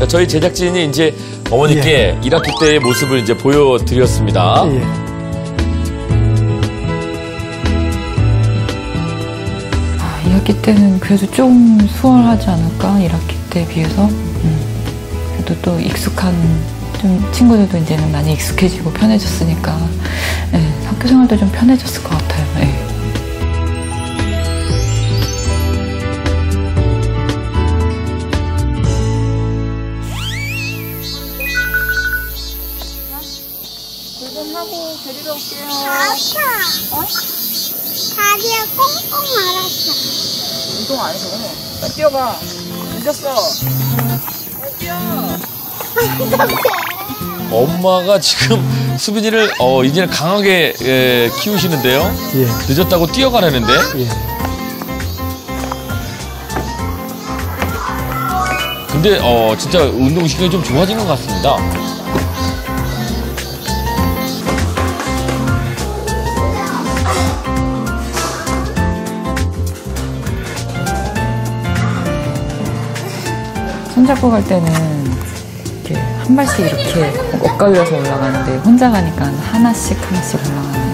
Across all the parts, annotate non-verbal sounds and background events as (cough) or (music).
자, 저희 제작진이 이제 어머니께 1학기 때의 모습을 이제 보여드렸습니다. 예. 아, 2학기 때는 그래도 좀 수월하지 않을까? 1학기 때에 비해서. 음. 그래도 또 익숙한, 좀 친구들도 이제는 많이 익숙해지고 편해졌으니까, 예, 학교 생활도 좀 편해졌을 것 같아요. 예. 운동 안 해서. 빨리 뛰어가. 늦었어. 빨리 (laughs) 뛰어. 엄마가 지금 수빈이를 어, 이제는 강하게 에, 키우시는데요. 예. 늦었다고 뛰어가라는데. 예. 근데 어, 진짜 운동 신경이 좀 좋아진 것 같습니다. 손잡고 갈 때는 이렇게 한 발씩 이렇게 엇갈려서 올라가는데 혼자 가니까 하나씩 하나씩 올라가네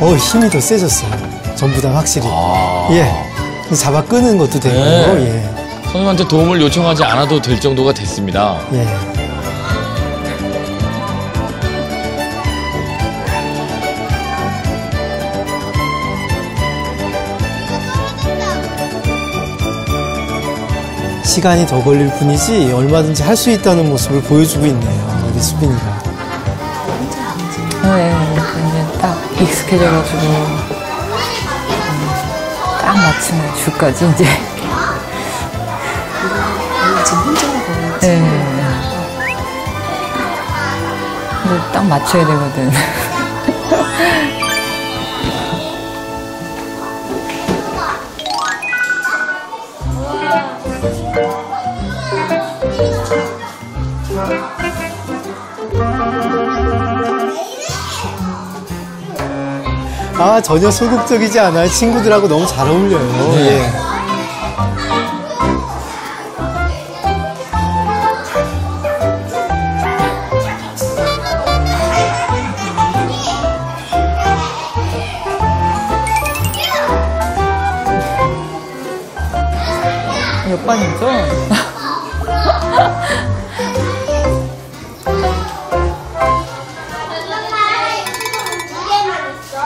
어, 힘이 더 세졌어요. 전보다 확실히. 아. 예. 잡아 끄는 것도 되고, 네. 예. 선생님한테 도움을 요청하지 않아도 될 정도가 됐습니다. 예. 시간이 더 걸릴 뿐이지 얼마든지 할 수 있다는 모습을 보여주고 있네요. 우리 수빈이가. 네, 이제 딱 익숙해져가지고 음, 딱 맞추는 줄까지 이제. 지금 혼자라고 네. 근데 딱 맞춰야 되거든. 아, 전혀 소극적이지 않아요. 친구들하고 너무 잘 어울려요. 네. 예.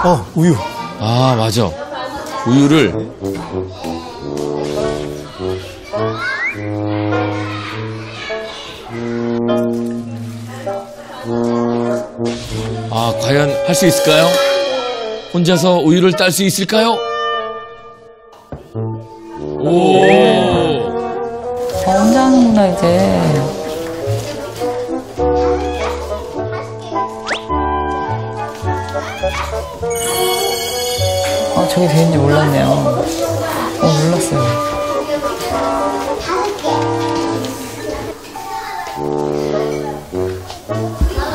어, 우유. 아, 맞아. 우유를 아, 과연 할 수 있을까요? 혼자서 우유를 딸 수 있을까요? 오! 어, 저게 되는지 몰랐네요. 어, 몰랐어요.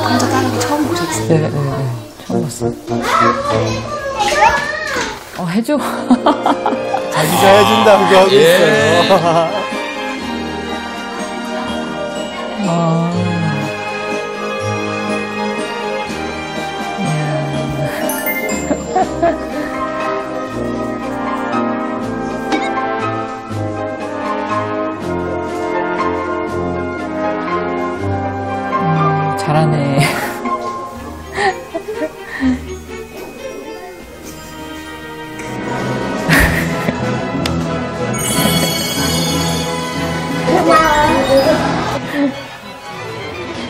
혼자 다른 거 처음 보셨어요? 네, 네, 네. 처음 봤어요. 어, 해줘. (laughs) 자기가 해준다고 하고 예. 있어요. 아. 음, (laughs) 잘하네.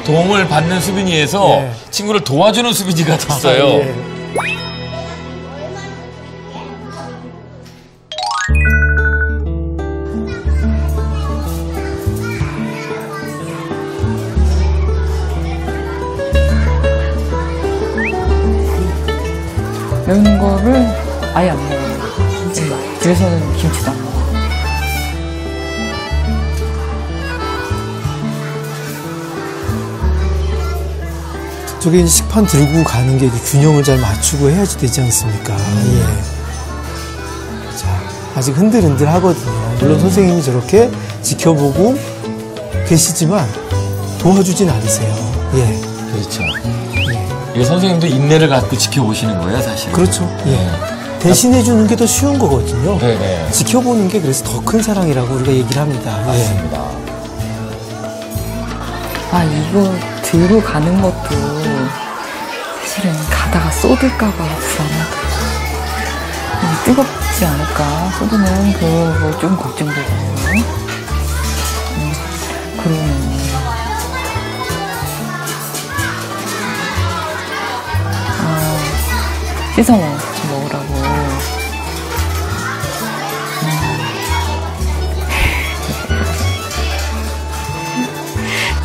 도움을 받는 수빈이에서 예. 친구를 도와주는 수빈이가 됐어요. 예. 저게 이제 식판 들고 가는 게 균형을 잘 맞추고 해야지 되지 않습니까? 예. 자, 아직 흔들흔들 하거든요. 물론 선생님이 저렇게 지켜보고 계시지만 도와주진 않으세요. 예. 그렇죠. 이게 선생님도 인내를 갖고 지켜보시는 거예요, 사실. 그렇죠. 예. 대신해 주는 게 더 쉬운 거거든요. 네네. 지켜보는 게 그래서 더 큰 사랑이라고 우리가 얘기를 합니다. 예. 맞습니다. 아, 이거 들고 가는 것도 사실은 가다가 쏟을까봐 불안하다. 뜨겁지 않을까? 쏟으면 그거 좀 걱정되거든요. 음, 그러면. 아, 씻어 먹, 먹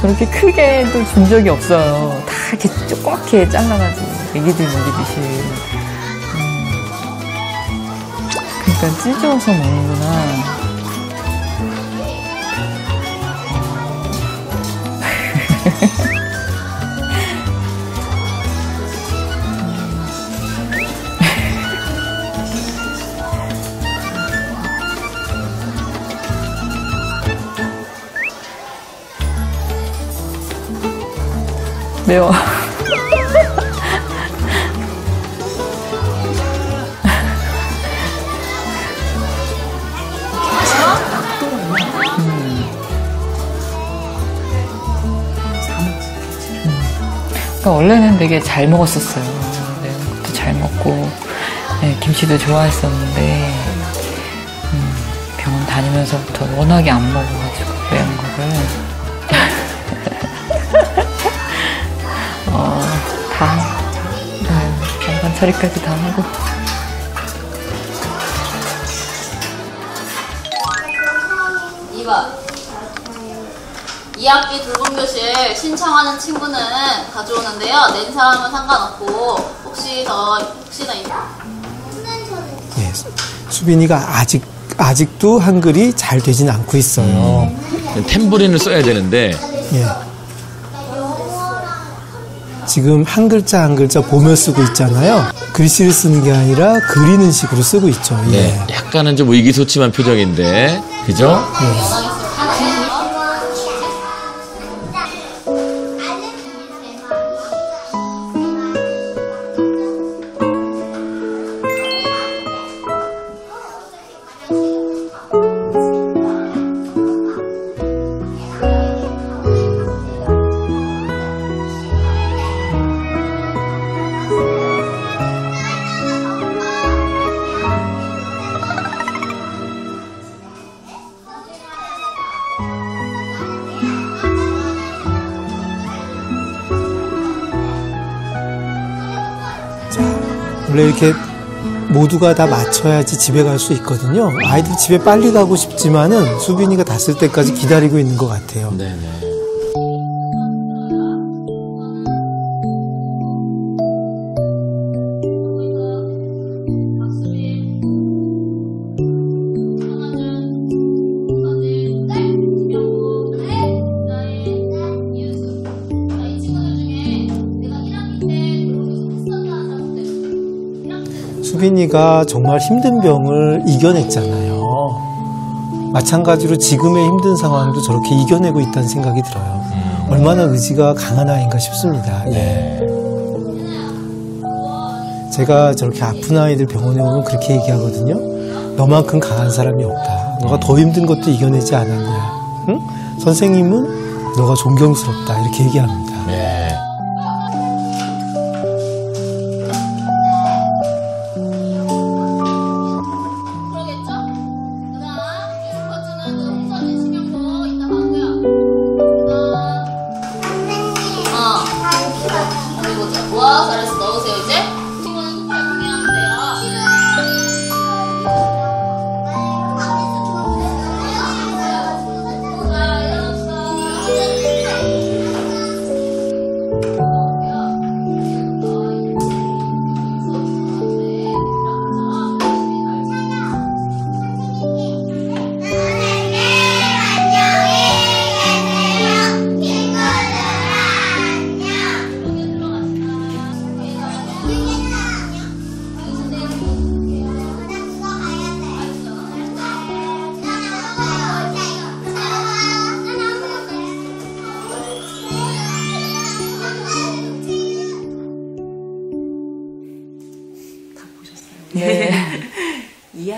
저렇게 크게도 준 적이 없어요. 다 이렇게 조그맣게 잘라가지고 애기들 먹이듯이. 음. 그러니까 찢어서 먹는구나. 매워. 그러니까 원래는 되게 잘 먹었었어요. 매운 것도 잘 먹고 네, 김치도 좋아했었는데 음, 병원 다니면서부터 워낙에 안 먹어가지고 매운 거를 네, 처리까지 다 하고 2번 2학기 돌봄교실 신청하는 친구는 가져오는데요. 낸 사람은 상관없고 혹시 더 혹시나 있- 예. 수빈이가 아직, 아직도 한글이 잘 되진 않고 있어요. 탬버린을 써야 되는데 예. 지금 한 글자 한 글자 보며 쓰고 있잖아요. 글씨를 쓰는 게 아니라 그리는 식으로 쓰고 있죠. 예. 네, 약간은 좀 의기소침한 표정인데 그죠? 원래 이렇게 모두가 다 맞춰야지 집에 갈 수 있거든요. 아이들 집에 빨리 가고 싶지만은 수빈이가 다 쓸 때까지 기다리고 있는 것 같아요. 네네. 수빈이가 정말 힘든 병을 이겨냈잖아요. 마찬가지로 지금의 힘든 상황도 저렇게 이겨내고 있다는 생각이 들어요. 얼마나 의지가 강한 아이인가 싶습니다. 예. 제가 저렇게 아픈 아이들 병원에 오면 그렇게 얘기하거든요. 너만큼 강한 사람이 없다. 너가 더 힘든 것도 이겨내지 않았냐. 응? 선생님은 너가 존경스럽다. 이렇게 얘기합니다. 네.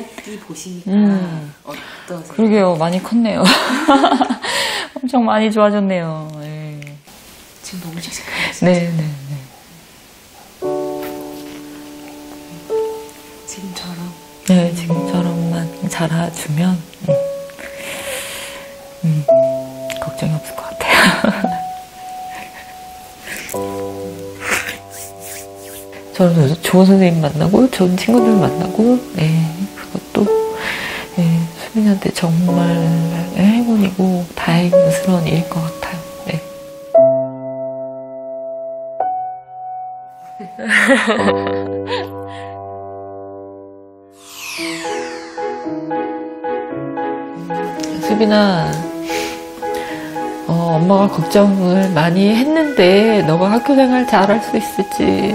이야기 보시니까 음. 어떠세요? 그러게요. 많이 컸네요. (laughs) 엄청 많이 좋아졌네요. 네. 지금 너무 씩씩하세요. 네, 네, 네. 지금처럼 네, 지금처럼만 자라주면, 음, 음, 걱정이 없을 것 같아요. (laughs) 저는 좋은 선생님 만나고, 좋은 친구들 만나고, 네, 수민이한테 정말 행운이고, 다행스러운 일일 것 같아요. 네. (laughs) 수빈아, 어, 엄마가 걱정을 많이 했는데, 너가 학교 생활 잘 할 수 있을지,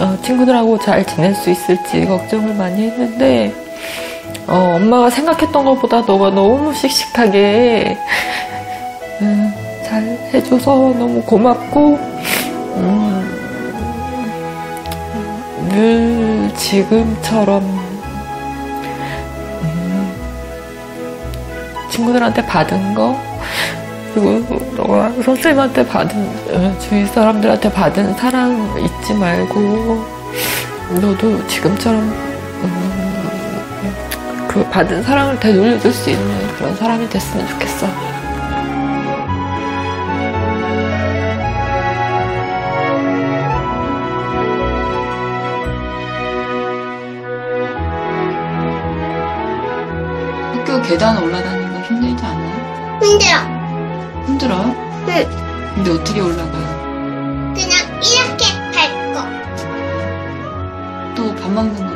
어, 친구들하고 잘 지낼 수 있을지 걱정을 많이 했는데, 어, 엄마가 생각했던 것보다 너가 너무 씩씩하게, 음, 잘 해줘서 너무 고맙고, 음, 늘 지금처럼 친구들한테 받은 거 그리고 너가 선생님한테 받은 어, 주위 사람들한테 받은 사랑 잊지 말고 너도 지금처럼 음, 그 받은 사랑을 되돌려줄 수 있는 그런 사람이 됐으면 좋겠어. 학교 계단 올라다니는 거 힘들지 않아요? 힘들어. 힘들어요? 응. 근데 어떻게 올라가요? 그냥 이렇게 밟고 또 밥 먹는 건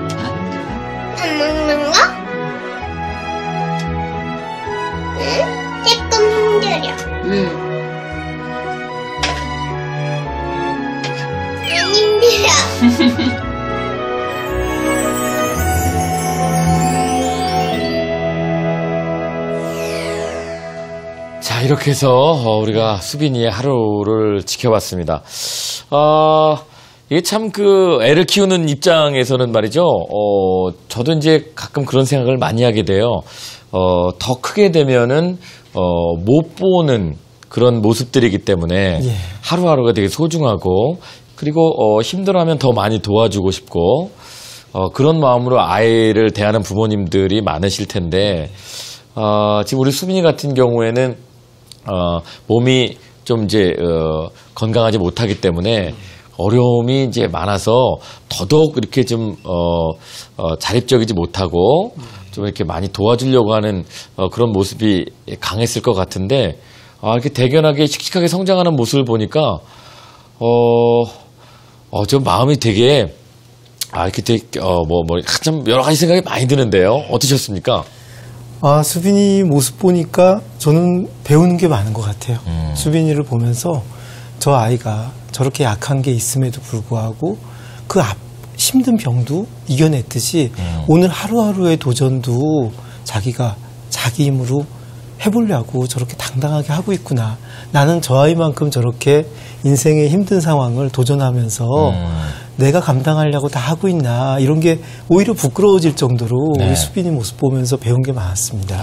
(laughs) 자, 이렇게 해서 어, 우리가 수빈이의 하루를 지켜봤습니다. 아, 이게 참 그 애를 키우는 입장에서는 말이죠. 어, 저도 이제 가끔 그런 생각을 많이 하게 돼요. 어, 더 크게 되면은 어, 못 보는 그런 모습들이기 때문에 예. 하루하루가 되게 소중하고 그리고 어, 힘들어하면 더 많이 도와주고 싶고 어, 그런 마음으로 아이를 대하는 부모님들이 많으실 텐데 어, 지금 우리 수빈이 같은 경우에는 어, 몸이 좀 이제 어, 건강하지 못하기 때문에 어려움이 이제 많아서 더더욱 이렇게 좀 어, 어, 자립적이지 못하고 좀 이렇게 많이 도와주려고 하는 어, 그런 모습이 강했을 것 같은데 아, 이렇게 대견하게 씩씩하게 성장하는 모습을 보니까 어, 어, 좀 마음이 되게 아, 이렇게 되게 어, 뭐, 뭐, 참 여러 가지 생각이 많이 드는데요. 어떠셨습니까? 아, 수빈이 모습 보니까 저는 배우는 게 많은 것 같아요. 음. 수빈이를 보면서 저 아이가 저렇게 약한 게 있음에도 불구하고 그 앞, 힘든 병도 이겨냈듯이 음. 오늘 하루하루의 도전도 자기가 자기 힘으로 해보려고 저렇게 당당하게 하고 있구나. 나는 저 아이만큼 저렇게 인생의 힘든 상황을 도전하면서 음. 내가 감당하려고 다 하고 있나 이런 게 오히려 부끄러워질 정도로 네. 우리 수빈이 모습 보면서 배운 게 많았습니다.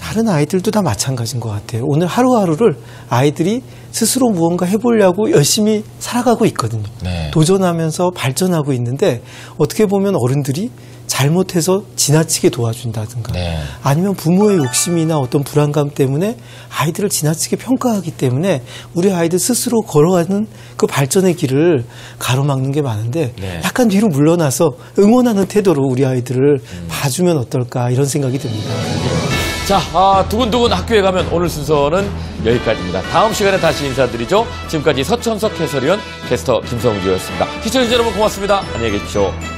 다른 아이들도 다 마찬가지인 것 같아요. 오늘 하루하루를 아이들이 스스로 무언가 해보려고 열심히 살아가고 있거든요. 네. 도전하면서 발전하고 있는데 어떻게 보면 어른들이 잘못해서 지나치게 도와준다든가 네. 아니면 부모의 욕심이나 어떤 불안감 때문에 아이들을 지나치게 평가하기 때문에 우리 아이들 스스로 걸어가는 그 발전의 길을 가로막는 게 많은데 네. 약간 뒤로 물러나서 응원하는 태도로 우리 아이들을 봐주면 어떨까 이런 생각이 듭니다. 자, 아, 두근두근 학교에 가면 오늘 순서는 여기까지입니다. 다음 시간에 다시 인사드리죠. 지금까지 서천석 해설위원, 캐스터 김성주였습니다. 시청자 여러분 고맙습니다. 안녕히 계십시오.